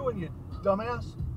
doing, you dumbass.